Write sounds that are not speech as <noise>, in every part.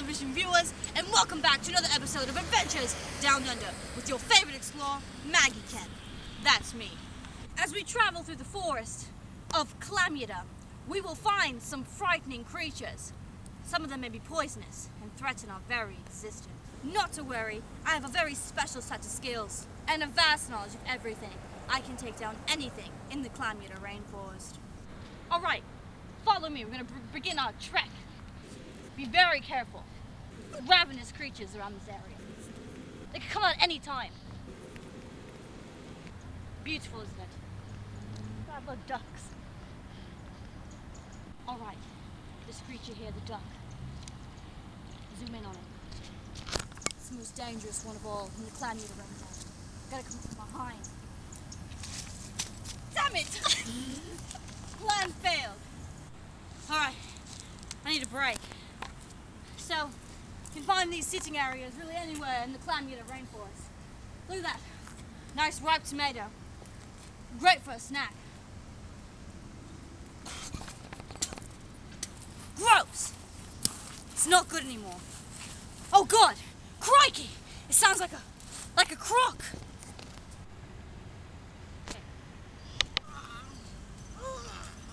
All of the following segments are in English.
television viewers, and welcome back to another episode of Adventures Down Under with your favorite explorer, Maggie Ken. That's me. As we travel through the forest of Clamyida, we will find some frightening creatures. Some of them may be poisonous and threaten our very existence. Not to worry, I have a very special set of skills and a vast knowledge of everything. I can take down anything in the Clamyida rainforest. All right, follow me. We're going to begin our trek. Be very careful. Ravenous creatures around this area. They can come out any time. Beautiful, isn't it? Love ducks. All right, this creature here, the duck. Zoom in on it. It's the most dangerous one of all in the clan right now. Gotta come from behind. Damn it! <laughs> Plan failed. All right, I need a break. So, you can find these sitting areas really anywhere in the Clamyida rainforest. Look at that. Nice ripe tomato. Great for a snack. Gross! It's not good anymore. Oh god! Crikey! It sounds like a like a croc.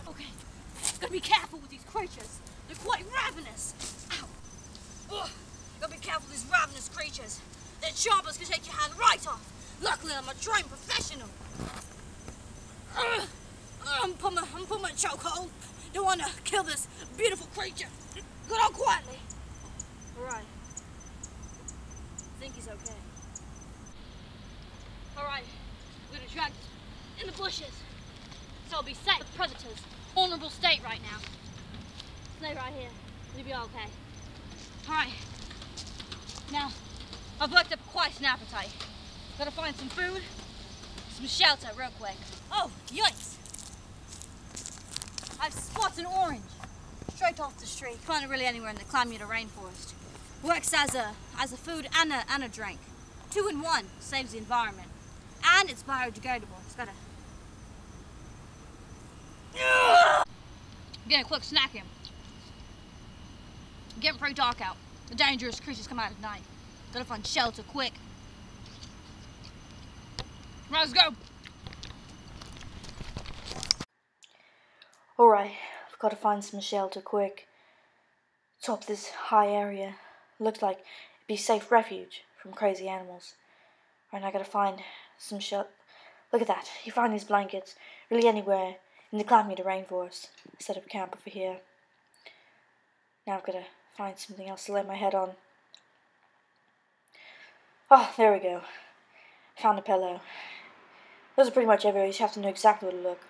Okay. Gotta be careful with these creatures. They're quite ravenous. Ugh. Gotta be careful these ravenous creatures. Their chompers can take your hand right off. Luckily, I'm a trained professional. Ugh. I'm putting my, I'm putting my chokehold. Don't want to kill this beautiful creature. Go on quietly. All right. I think he's okay. All right. We're gonna drag this in the bushes, so I'll be safe. with predators, vulnerable state right now. Stay right here. You'll be okay. All right. Now, I've worked up quite an appetite. Gotta find some food, some shelter real quick. Oh, yikes! I've spotted an orange straight off the street. It really anywhere in the Clamyida rainforest. Works as a as a food and a and a drink. Two in one. Saves the environment. And it's biodegradable. It's got a Get a quick snack in. Getting pretty dark out. The dangerous creatures come out at night. Gotta find shelter quick. Right, let's go. Alright, I've got to find some shelter quick. Top this high area. Looks like it'd be safe refuge from crazy animals. Right, I gotta find some shelter. Look at that. You find these blankets really anywhere in the Clamyida rainforest. Set up camp over here. Now I've got to find something else to lay my head on. Oh, there we go. Found a pillow. Those are pretty much everywhere. You have to know exactly where to look.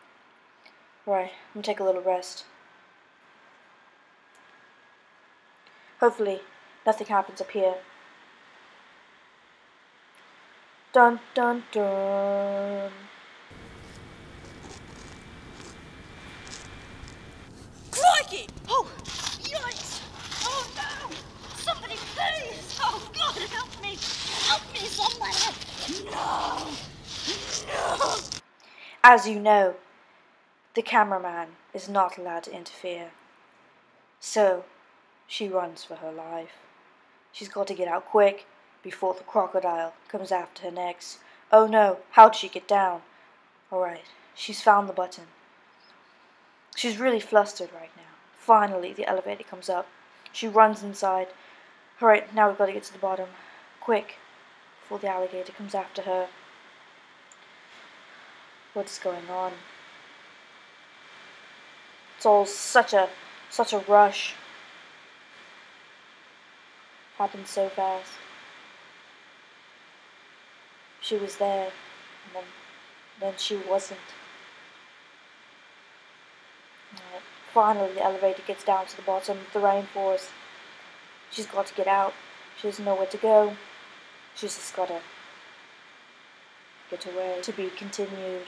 Right, I'm gonna take a little rest. Hopefully, nothing happens up here. Dun dun dun. Crikey! Oh, yikes! Oh no! Somebody please! Oh God, help me! Help me, somebody! No! No! As you know, the cameraman is not allowed to interfere. So, she runs for her life. She's got to get out quick before the crocodile comes after her next. Oh no, how'd she get down? Alright, she's found the button. She's really flustered right now. Finally, the elevator comes up. She runs inside. Alright, now we've got to get to the bottom. Quick, before the alligator comes after her. What's going on? It's all such a such a rush. Happened so fast. She was there, and then then she wasn't. Uh, finally, the elevator gets down to the bottom of the rainforest. She's got to get out. She doesn't know where to go. She's just gotta get away. To be continued.